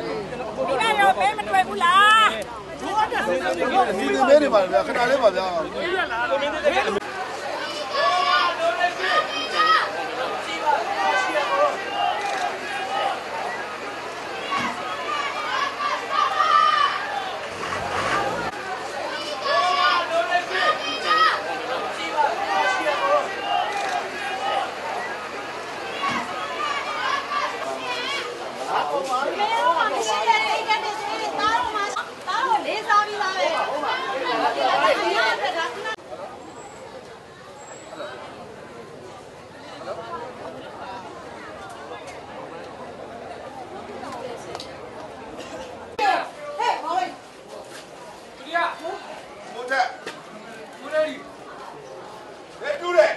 ဒီကိုရကစားရတာရဲ့နားလည်းပေးပါမပါဘူးချင်းချင်းဖြစ်ပါဦးဆက်တယ်လို့ဒီကတော့ပေးမတွေ့ဘူးလားဒီဒီမဲနေပါဗျာခဏလေးပါဗျာ မရှိတဲ့အိမ်ကနေစီးတားတော့မှတားတော့လေးစားပြီးသားပဲ မိုးထက်မိုးလေးဘယ်တူးလဲ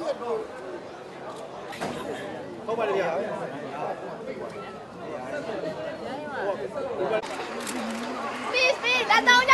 ဟုတ်ပါလေဗျာ Peace peace လက်တော့ကြောင်း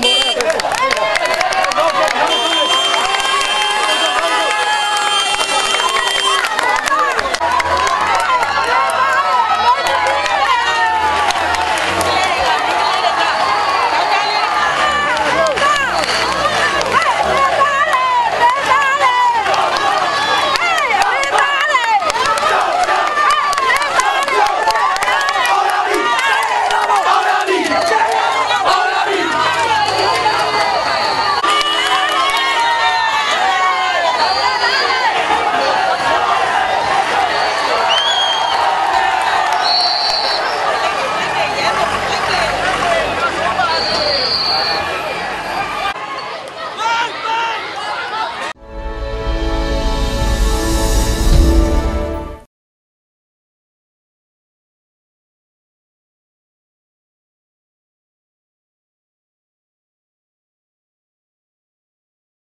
vamos lá.